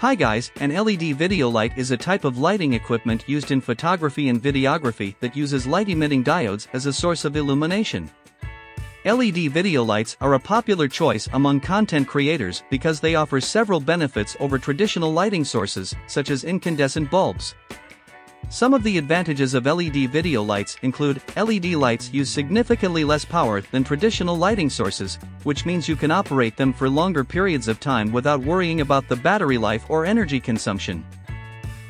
Hi guys, an LED video light is a type of lighting equipment used in photography and videography that uses light-emitting diodes as a source of illumination. LED video lights are a popular choice among content creators because they offer several benefits over traditional lighting sources, such as incandescent bulbs. Some of the advantages of LED video lights include LED lights use significantly less power than traditional lighting sources, which means you can operate them for longer periods of time without worrying about the battery life or energy consumption.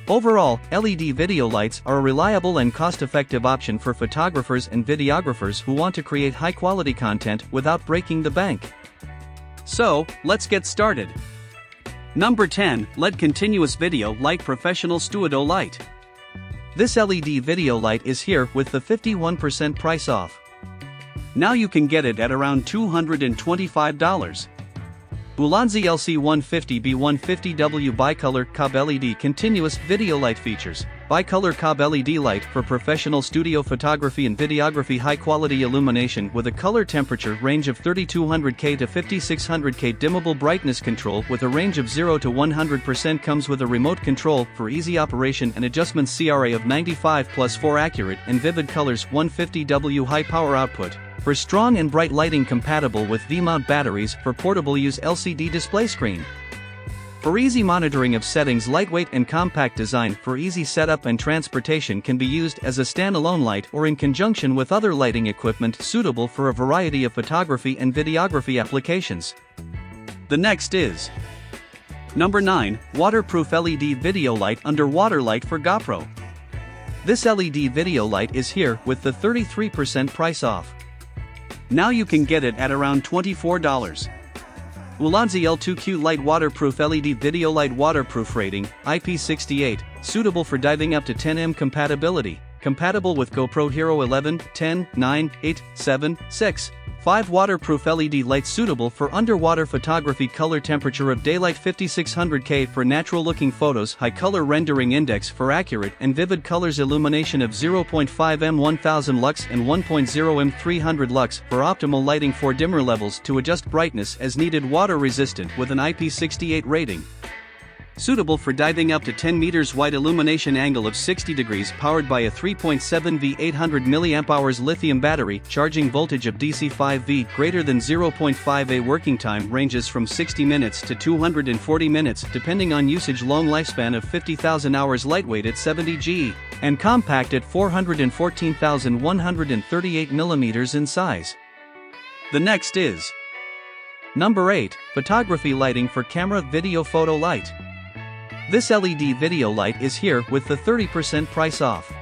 Overall, LED video lights are a reliable and cost-effective option for photographers and videographers who want to create high-quality content without breaking the bank. So, let's get started. Number 10, LED Continuous Video Light Professional Studio Light. This LED video light is here with the 51% price off. Now you can get it at around $225. Ulanzi LC150B150W Bicolor Cob LED Continuous Video Light Features. Bicolor Cob LED light for professional studio photography and videography. High quality illumination with a color temperature range of 3200K to 5600K dimmable brightness control with a range of 0 to 100% comes with a remote control for easy operation and adjustment CRA of 95 plus 4 accurate and vivid colors. 150W high power output for strong and bright lighting compatible with V-mount batteries for portable use LCD display screen. For easy monitoring of settings lightweight and compact design for easy setup and transportation can be used as a standalone light or in conjunction with other lighting equipment suitable for a variety of photography and videography applications. The next is Number 9, Waterproof LED Video Light Underwater Light for GoPro. This LED video light is here with the 33% price off. Now you can get it at around $24. Ulanzi L2Q Light Waterproof LED Video Light Waterproof Rating, IP68, suitable for diving up to 10M compatibility, compatible with GoPro Hero 11, 10, 9, 8, 7, 6, 5 waterproof LED lights suitable for underwater photography. Color temperature of daylight 5600K for natural looking photos. High color rendering index for accurate and vivid colors. Illumination of 0.5M 1000 lux and 1.0M 300 lux for optimal lighting. For dimmer levels to adjust brightness as needed. Water resistant with an IP68 rating suitable for diving up to 10 meters wide illumination angle of 60 degrees powered by a 3.7V 800 mAh lithium battery charging voltage of DC 5V greater than 0.5A working time ranges from 60 minutes to 240 minutes depending on usage long lifespan of 50,000 hours lightweight at 70 G and compact at 414,138 millimeters in size. The next is Number 8, Photography Lighting for Camera Video Photo Light. This LED video light is here with the 30% price off.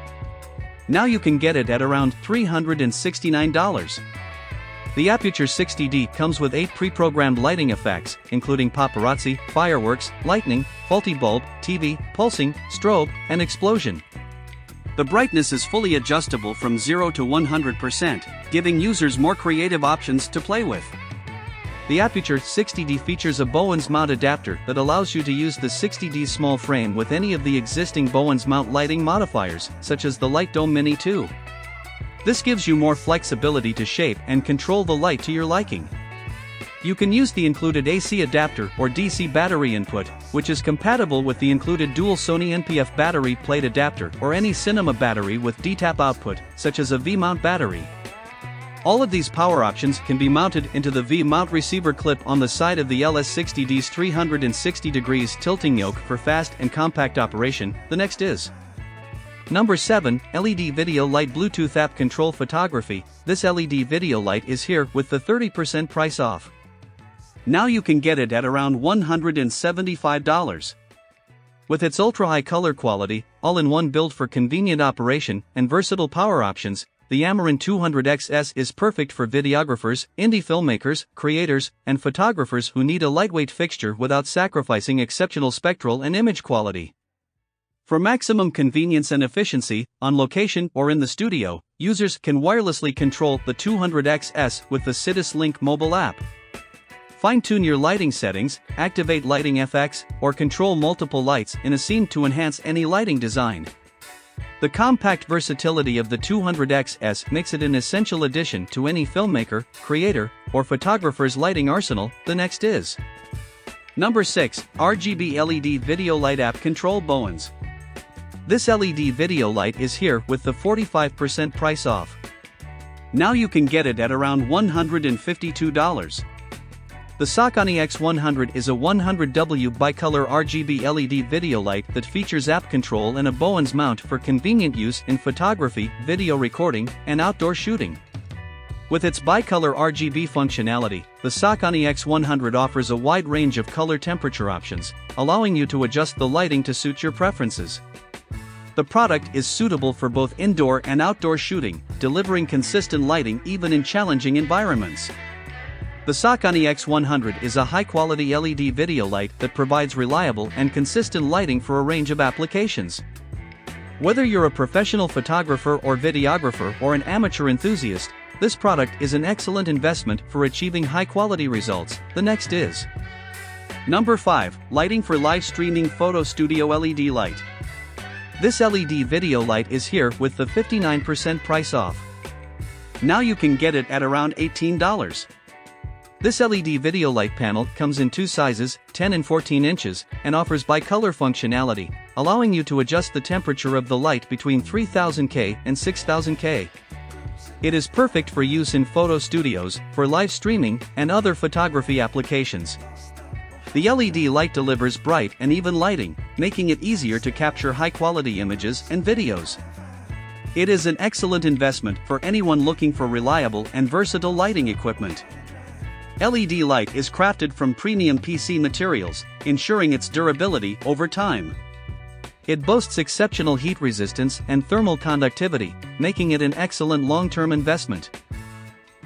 Now you can get it at around $369. The Aputure 60D comes with 8 pre-programmed lighting effects, including paparazzi, fireworks, lightning, faulty bulb, TV, pulsing, strobe, and explosion. The brightness is fully adjustable from 0 to 100%, giving users more creative options to play with. The Aputure 60D features a Bowens mount adapter that allows you to use the 60D small frame with any of the existing Bowens mount lighting modifiers, such as the Light Dome Mini 2. This gives you more flexibility to shape and control the light to your liking. You can use the included AC adapter or DC battery input, which is compatible with the included dual Sony NP-F battery plate adapter or any cinema battery with D-tap output, such as a V-mount battery. All of these power options can be mounted into the V-mount receiver clip on the side of the LS60D's 360 degrees tilting yoke for fast and compact operation. The next is Number 7, LED Video Light Bluetooth App Control Photography. This LED video light is here with the 30% price off. Now you can get it at around $175. With its ultra-high color quality, all-in-one build for convenient operation, and versatile power options, the Amaran 200XS is perfect for videographers, indie filmmakers, creators, and photographers who need a lightweight fixture without sacrificing exceptional spectral and image quality. For maximum convenience and efficiency, on location or in the studio, users can wirelessly control the 200XS with the Sidus Link mobile app. Fine-tune your lighting settings, activate lighting FX, or control multiple lights in a scene to enhance any lighting design. The compact versatility of the 200XS makes it an essential addition to any filmmaker, creator, or photographer's lighting arsenal. The next is Number 6, RGB LED Video Light App Control Bowens. This LED video light is here with the 45% price off. Now you can get it at around $152. The Sokani X100 is a 100W bicolor RGB LED video light that features app control and a Bowens mount for convenient use in photography, video recording, and outdoor shooting. With its bicolor RGB functionality, the Sokani X100 offers a wide range of color temperature options, allowing you to adjust the lighting to suit your preferences. The product is suitable for both indoor and outdoor shooting, delivering consistent lighting even in challenging environments. The Sokani X100 is a high-quality LED video light that provides reliable and consistent lighting for a range of applications. Whether you're a professional photographer or videographer or an amateur enthusiast, this product is an excellent investment for achieving high-quality results. The next is Number 5. Lighting for Live Streaming Photo Studio LED Light. This LED video light is here with the 59% price off. Now you can get it at around $18. This LED video light panel comes in two sizes, 10 and 14 inches, and offers bicolor functionality, allowing you to adjust the temperature of the light between 3000K and 6000K. It is perfect for use in photo studios, for live streaming, and other photography applications. The LED light delivers bright and even lighting, making it easier to capture high-quality images and videos. It is an excellent investment for anyone looking for reliable and versatile lighting equipment. LED light is crafted from premium PC materials, ensuring its durability over time. It boasts exceptional heat resistance and thermal conductivity, making it an excellent long-term investment.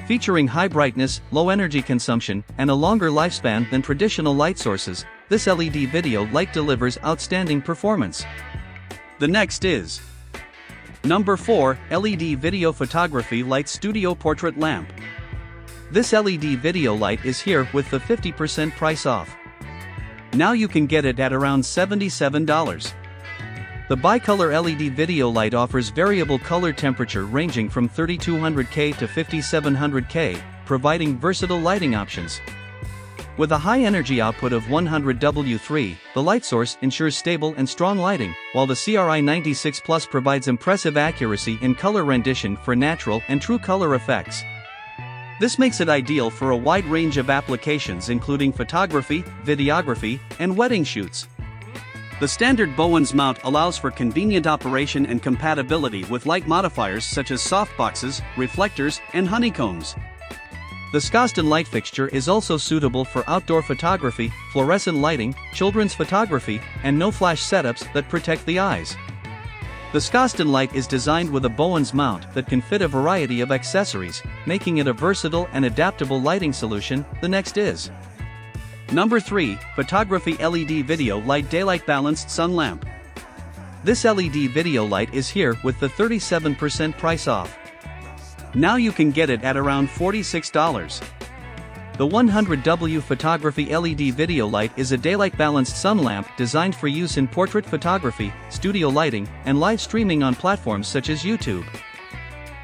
Featuring high brightness, low energy consumption, and a longer lifespan than traditional light sources, this LED video light delivers outstanding performance. The next is Number 4 LED Video Photography Light Studio Portrait Lamp. This LED video light is here with the 50% price off. Now you can get it at around $77. The bicolor LED video light offers variable color temperature ranging from 3200K to 5700K, providing versatile lighting options. With a high energy output of 100 W3, the light source ensures stable and strong lighting, while the CRI 96 Plus provides impressive accuracy in color rendition for natural and true color effects. This makes it ideal for a wide range of applications including photography, videography, and wedding shoots. The standard Bowens mount allows for convenient operation and compatibility with light modifiers such as softboxes, reflectors, and honeycombs. The Skoston light fixture is also suitable for outdoor photography, fluorescent lighting, children's photography, and no-flash setups that protect the eyes. The Skoston light is designed with a Bowens mount that can fit a variety of accessories, making it a versatile and adaptable lighting solution. The next is Number 3 Photography LED Video Light Daylight Balanced Sun Lamp. This LED video light is here with the 37% price off. Now you can get it at around $46. The 100W Photography LED video light is a daylight balanced sun lamp designed for use in portrait photography, studio lighting, and live streaming on platforms such as YouTube.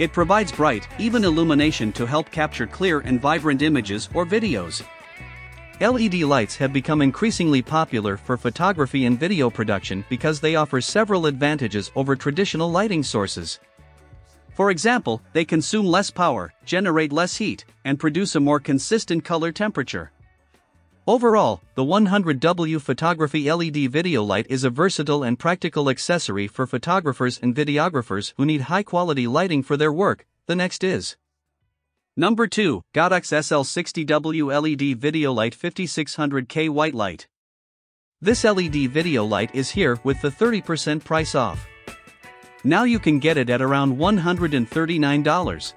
It provides bright, even illumination to help capture clear and vibrant images or videos. LED lights have become increasingly popular for photography and video production because they offer several advantages over traditional lighting sources. For example, they consume less power, generate less heat, and produce a more consistent color temperature. Overall, the 100W Photography LED video light is a versatile and practical accessory for photographers and videographers who need high quality lighting for their work. The next is Number 2 Godox SL60W LED Video Light 5600K White Light. This LED video light is here with the 30% price off. Now you can get it at around $139.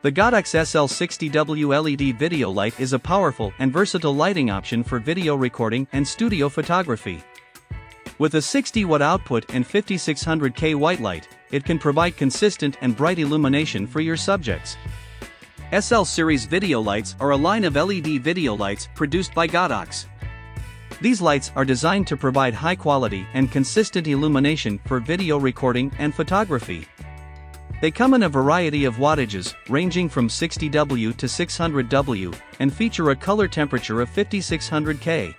The Godox SL60W LED video light is a powerful and versatile lighting option for video recording and studio photography. With a 60 watt output and 5600K white light, it can provide consistent and bright illumination for your subjects. SL Series video lights are a line of LED video lights produced by Godox. These lights are designed to provide high quality and consistent illumination for video recording and photography. They come in a variety of wattages, ranging from 60W to 600W, and feature a color temperature of 5600K.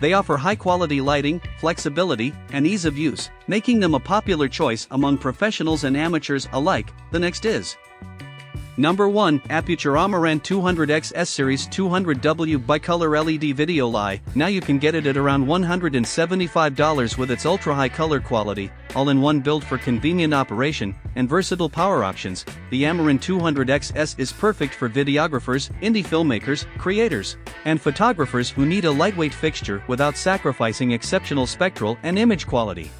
They offer high-quality lighting, flexibility, and ease of use, making them a popular choice among professionals and amateurs alike. The next is Number 1 Aputure Amaran 200X S Series 200W Bicolor LED Video Light. Now you can get it at around $175 with its ultra high color quality, all in one build for convenient operation and versatile power options. The Amaran 200X S is perfect for videographers, indie filmmakers, creators, and photographers who need a lightweight fixture without sacrificing exceptional spectral and image quality.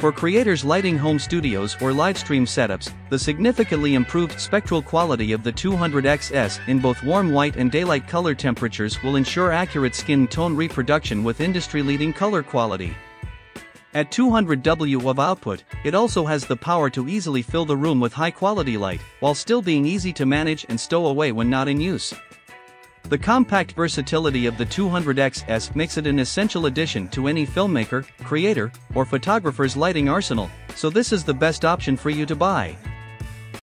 For creators lighting home studios or livestream setups, the significantly improved spectral quality of the 200XS in both warm white and daylight color temperatures will ensure accurate skin tone reproduction with industry-leading color quality. At 200 W of output, it also has the power to easily fill the room with high-quality light, while still being easy to manage and stow away when not in use. The compact versatility of the 200XS makes it an essential addition to any filmmaker, creator, or photographer's lighting arsenal, so this is the best option for you to buy.